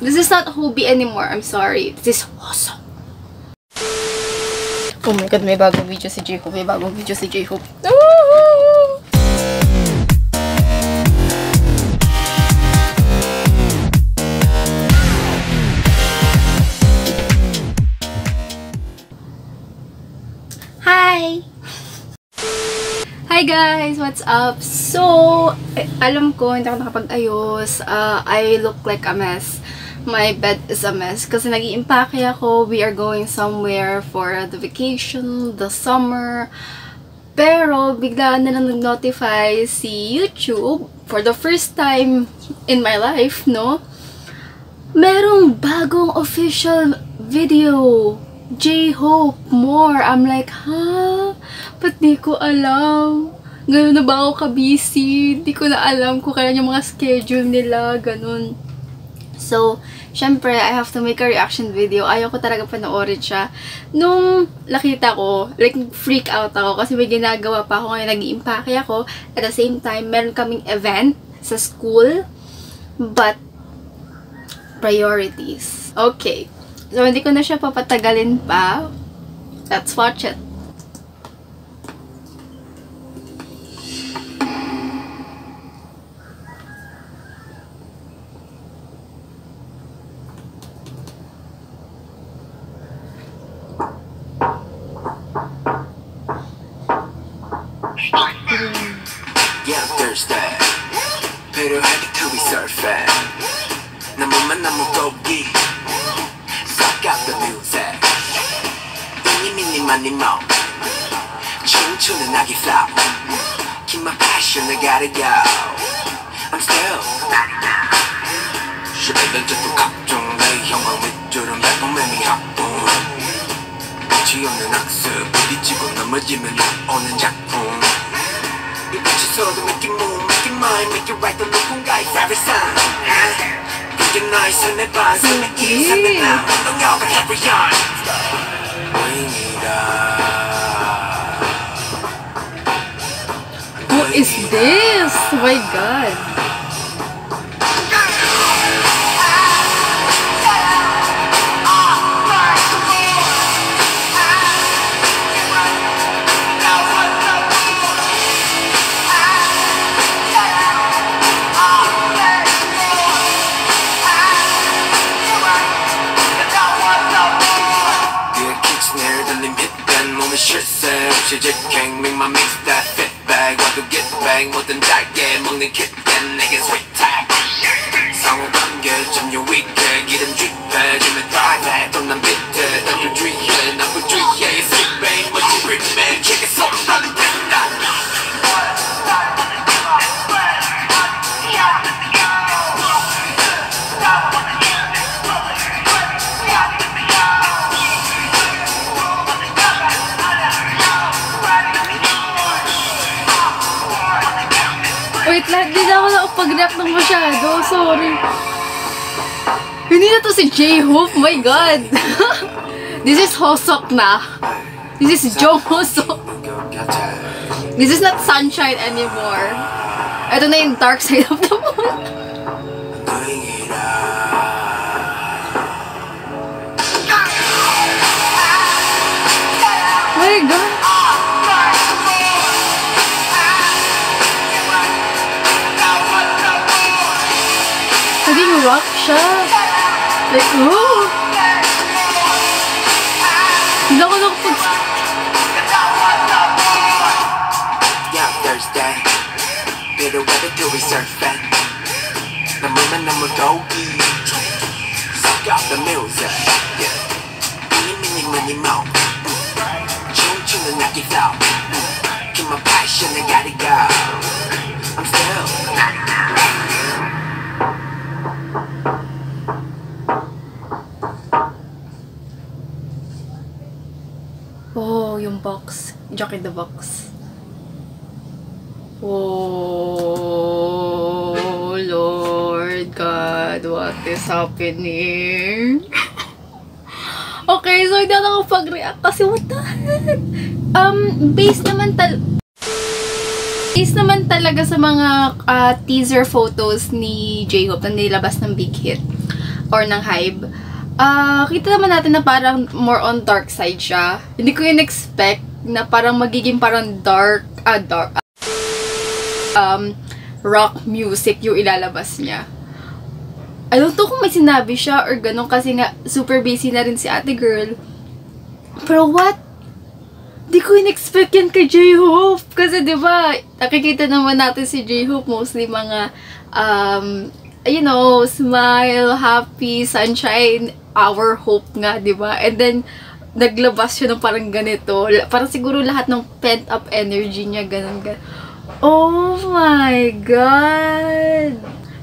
This is not Hobie anymore. I'm sorry. This is Hoso. Oh my god, may bagong video si J-Hope. May bagong video si J-Hope. Hi! Hi guys! What's up? So, eh, alam ko, hindi ako nakapag-ayos. Uh, I look like a mess. My bed is a mess. Kasi nag impake ako. We are going somewhere for the vacation, the summer. Pero, bigla na lang nag-notify si YouTube for the first time in my life, no? Merong bagong official video J-Hope more. I'm like, ha? Ba't di ko alam? Ganun na ba ako ka-busy? Di ko na alam kung kailan yung mga schedule nila. Ganun. So, syempre, I have to make a reaction video. Ayaw ko talaga panoorin siya. Nung nakita ko, like, freak out ako kasi may ginagawa pa ako ngayon. Nag-iimpake ako. At the same time, meron kaming event sa school. But, priorities. Okay. So, hindi ko na siya papatagalin pa. Let's watch it. Yeah, I'm thirsty. 필요하게 to be surfing. 나무만 나무 고기. Suck out the music. 이니 미니 마니 모. 춤추는 아기 flow. Keep my passion, I gotta go. I'm still. 시베는 저도 각종 내 형광 밑줄은 매번 매미하고. 끝이 없는 학습 부딪히고 넘어지면 오는 작품. 이 빛에서도 make it move, make it mine, make it right 또 누군가의 favorite sign 그게 너의 삶의 반, 삶의 이, 삶의 나 운동력을 every yarn Who is this? Oh my god. 실세 없이 직행 Make my mix that fit bag 와도 get back 뭐든 달게 먹는 kit된 내게 sweet tag 상호관계 점유 위계 기름 쥐패 주면 drive 또난 비트 Wait lang, di na ako nakapag-react ng masyado. Sorry. Hindi na to si J-Hope. My God. This is Hosok na. This is Jong Hosok. This is not sunshine anymore. Ito na yung dark side of the moon. siya. Like, ooh! Hindi ako nakapag... Yeah, Thursday. Bitter weather, do we surfing? Namunan na. Suck out the music. Yeah. Mini, mini, mini, mo. Chun, chun, na nakitaw. Keep passion, I gotta go. I'm still... Jack in the box. Oh, Lord God, what is happening? okay, so hindi ako nakapag-react kasi what the heck? Um, based naman tal... Based naman talaga sa mga ah, teaser photos ni J-Hope na nilabas ng Big Hit. or ng Hybe, ah kita naman natin na parang more on dark side siya. Hindi ko in-expect na parang magiging parang dark, ah, dark, um, rock music yung ilalabas niya. I don't know kung may sinabi siya or ganun kasi nga super busy na rin si ate girl. Pero what? Di ko in-expect yan kay J-Hope. Kasi ba nakikita naman natin si J-Hope mostly mga, um, you know, smile, happy, sunshine, our hope nga, ba? And then, naglabas siya ng parang ganito. Parang siguro lahat ng pent-up energy niya, ganun, ganun. Oh my God!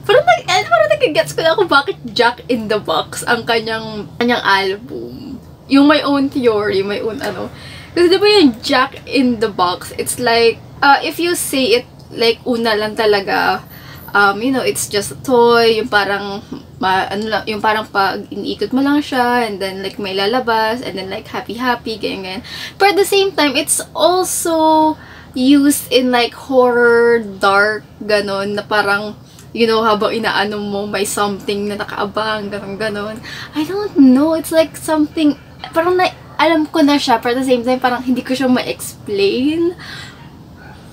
Parang, nag, eh, parang nagigets ko na ako bakit Jack in the Box ang kanyang, kanyang album. Yung my own theory, my own ano. Kasi diba yung Jack in the Box, it's like, uh, if you say it like una lang talaga, um, you know, it's just a toy, yung parang, ma, ano lang, yung parang pag iniikot mo lang siya, and then like may lalabas, and then like happy-happy, ganyan, ganyan. But at the same time, it's also used in like horror, dark, ganon, na parang, you know, habang inaano mo, may something na nakaabang, ganon, ganon. I don't know, it's like something, parang na, alam ko na siya, but at the same time, parang hindi ko siya ma-explain.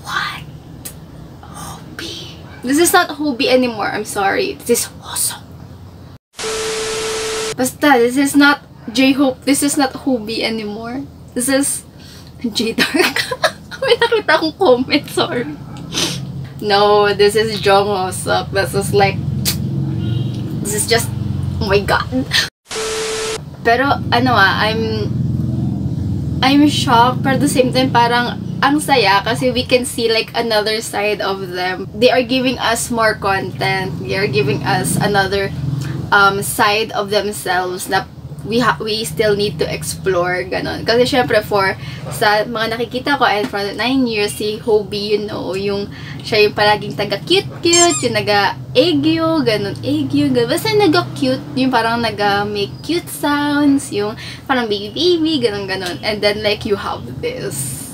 What? Hobby. This is not hobby anymore, I'm sorry. This is awesome. Basta, this is not J-Hope. This is not hobby anymore. This is J-Dark. May nakita akong comment, sorry. No, this is Jongho Sup. This is like, this is just, oh my god. Pero, ano ah, I'm, I'm shocked, but at the same time, parang, ang saya kasi we can see like another side of them. They are giving us more content. They are giving us another um, side of themselves na we ha we still need to explore, ganon. Kasi syempre for, sa mga nakikita ko, and for the 9 years, si Hobie, you know, yung, siya yung palaging taga-cute-cute, yung naga-egyo, ganon, egyo, ganon. Basta naga-cute, yung parang naga-make cute sounds, yung parang baby-baby, ganon, ganon. And then, like, you have this.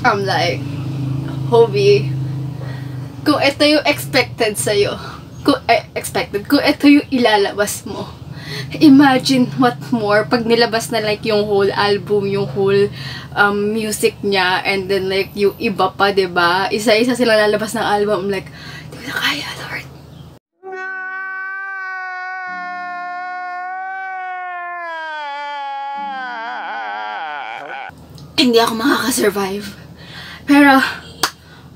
I'm like, Hobie, kung ito yung expected sa'yo, kung eh, expected, kung ito yung ilalabas mo, imagine what more pag nilabas na like yung whole album, yung whole um, music niya, and then like yung iba pa, ba Isa-isa sila lalabas ng album. I'm like, di ko na kaya, Lord. Hindi ako makakasurvive. Pero,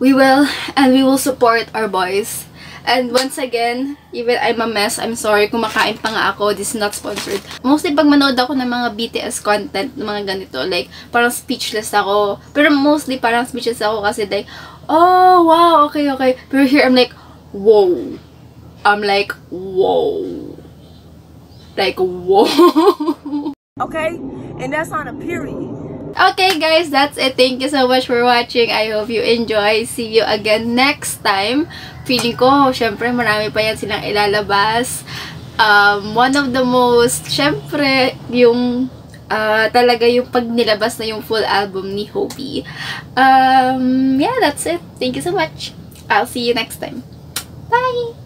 we will, and we will support our boys. And once again, even I'm a mess, I'm sorry, kumakain pa nga ako, this is not sponsored. Mostly pag manood ako ng mga BTS content, ng mga ganito, like, parang speechless ako. Pero mostly parang speechless ako kasi like, oh, wow, okay, okay. Pero here, I'm like, whoa. I'm like, whoa. Like, whoa. Okay? And that's on a period. Okay guys, that's it. Thank you so much for watching. I hope you enjoy. See you again next time. Feeling ko, syempre marami pa yan silang ilalabas. Um, one of the most, syempre, yung uh, talaga yung pag nilabas na yung full album ni Hobie. Um, yeah, that's it. Thank you so much. I'll see you next time. Bye!